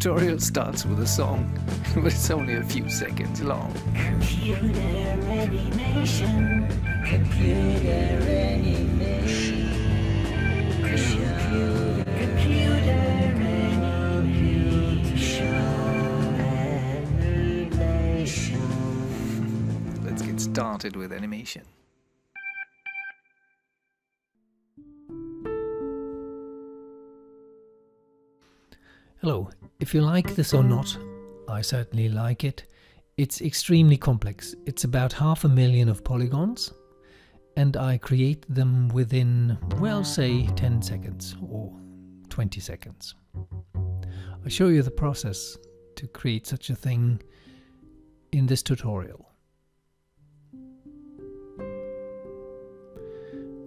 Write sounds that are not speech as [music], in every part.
tutorial starts with a song, [laughs] but it's only a few seconds long. Computer animation. Computer animation. Computer, computer animation. Animation. Let's get started with animation. Hello, if you like this or not, I certainly like it. It's extremely complex. It's about half a million of polygons, and I create them within, well, say 10 seconds or 20 seconds. I'll show you the process to create such a thing in this tutorial.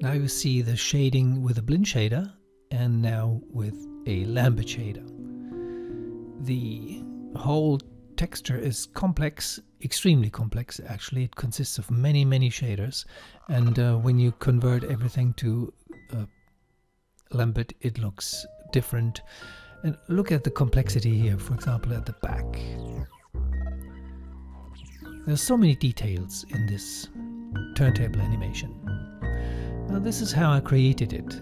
Now you see the shading with a Blinn shader and now with a Lambert shader. The whole texture is complex, extremely complex actually. It consists of many, many shaders and uh, when you convert everything to uh, Lambert it looks different. And look at the complexity here, for example at the back. There's so many details in this turntable animation. Now this is how I created it.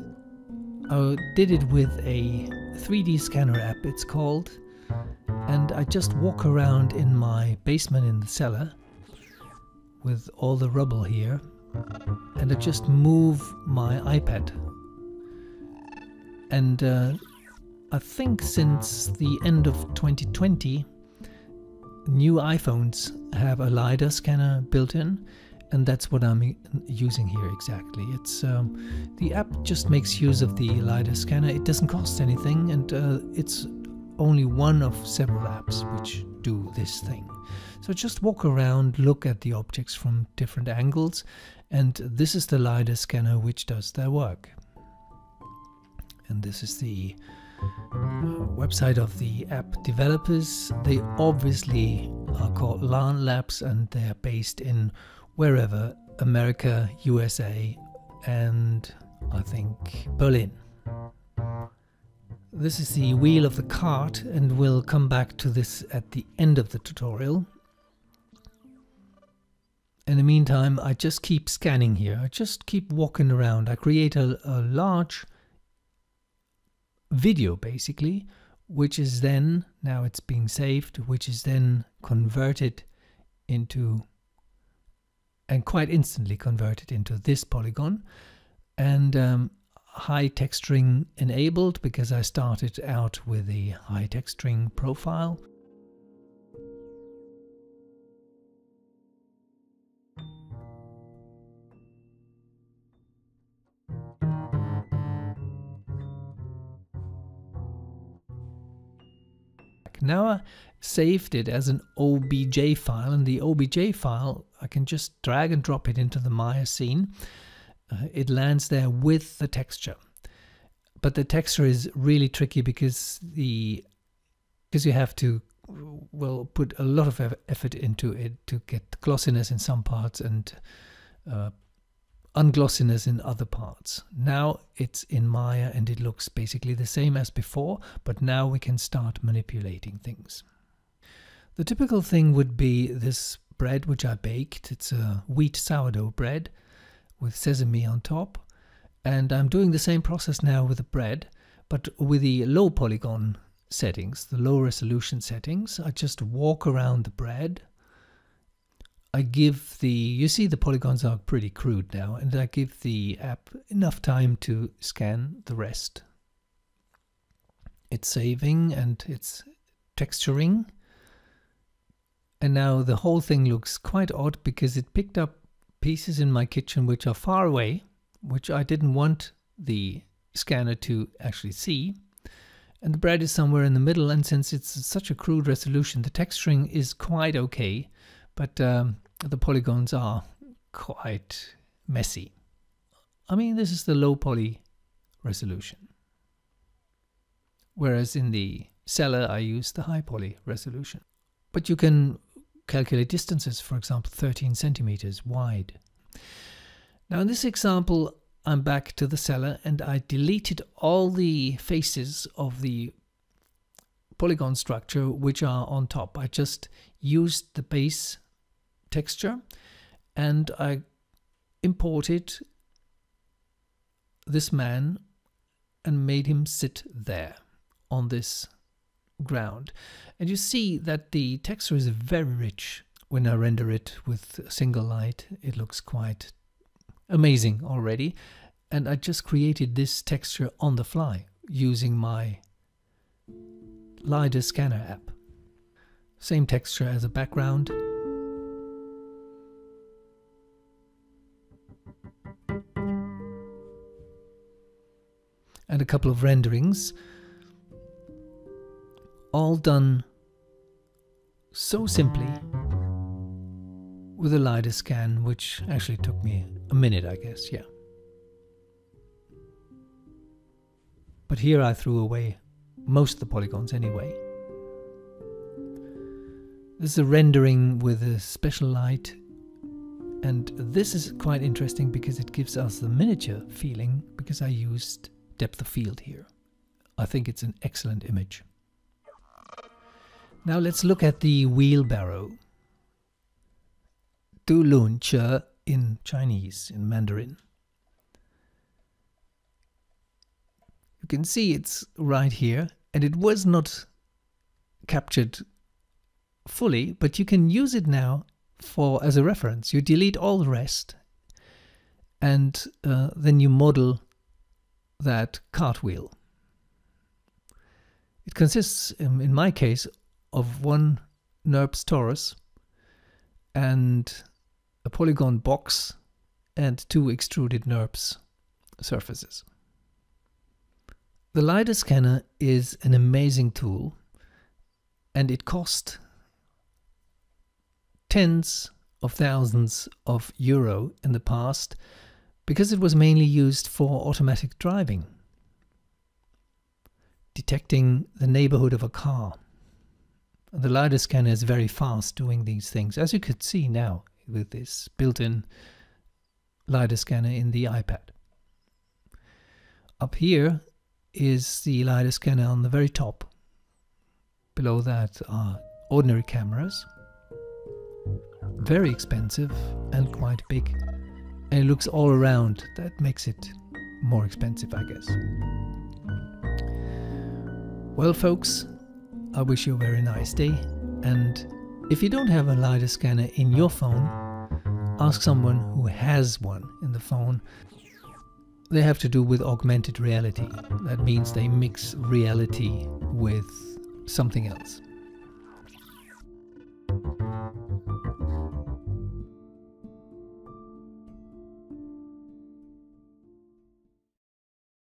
I did it with a 3D scanner app it's called and I just walk around in my basement in the cellar with all the rubble here and I just move my iPad and uh, I think since the end of 2020 new iPhones have a LiDAR scanner built in and that's what I'm using here exactly. It's um, the app just makes use of the LiDAR scanner. It doesn't cost anything, and uh, it's only one of several apps which do this thing. So just walk around, look at the objects from different angles, and this is the LiDAR scanner which does their work. And this is the uh, website of the app developers. They obviously are called Laan Labs and they're based in wherever America, USA, and I think Berlin. This is the wheel of the cart and we'll come back to this at the end of the tutorial. In the meantime, I just keep scanning here. I just keep walking around. I create a, a large video basically, which is then, now it's being saved, which is then converted into and quite instantly converted into this polygon and um, high texturing enabled because I started out with the high texturing profile. Now I saved it as an OBJ file and the OBJ file I can just drag and drop it into the Maya scene. Uh, it lands there with the texture. But the texture is really tricky because the because you have to well put a lot of effort into it to get glossiness in some parts and uh, unglossiness in other parts. Now it's in Maya and it looks basically the same as before, but now we can start manipulating things. The typical thing would be this bread which I baked. It's a wheat sourdough bread with sesame on top. And I'm doing the same process now with the bread, but with the low polygon settings, the low resolution settings. I just walk around the bread I give the, you see the polygons are pretty crude now, and I give the app enough time to scan the rest. It's saving and it's texturing. And now the whole thing looks quite odd because it picked up pieces in my kitchen which are far away, which I didn't want the scanner to actually see. And the bread is somewhere in the middle, and since it's such a crude resolution, the texturing is quite okay but um, the polygons are quite messy. I mean, this is the low poly resolution. Whereas in the cellar, I use the high poly resolution. But you can calculate distances, for example, 13 centimeters wide. Now in this example, I'm back to the cellar and I deleted all the faces of the polygon structure which are on top. I just used the base texture and I imported this man and made him sit there on this ground. And you see that the texture is very rich. When I render it with a single light, it looks quite amazing already. And I just created this texture on the fly using my LiDAR scanner app. Same texture as a background. And a couple of renderings all done so simply with a LiDAR scan, which actually took me a minute, I guess, yeah. But here I threw away most of the polygons anyway. This is a rendering with a special light, and this is quite interesting because it gives us the miniature feeling because I used depth of field here. I think it's an excellent image. Now let's look at the wheelbarrow. Du Lun Che in Chinese, in Mandarin. You can see it's right here, and it was not captured fully, but you can use it now for as a reference. You delete all the rest, and uh, then you model that cartwheel. It consists, in my case, of one NURBS torus and a polygon box and two extruded NURBS surfaces. The LiDAR scanner is an amazing tool and it cost tens of thousands of euro in the past because it was mainly used for automatic driving, detecting the neighborhood of a car. The LiDAR scanner is very fast doing these things, as you could see now with this built-in LiDAR scanner in the iPad. Up here is the LiDAR scanner on the very top. Below that are ordinary cameras, very expensive and quite big. And it looks all around, that makes it more expensive, I guess. Well, folks, I wish you a very nice day. And if you don't have a LiDAR scanner in your phone, ask someone who has one in the phone. They have to do with augmented reality. That means they mix reality with something else.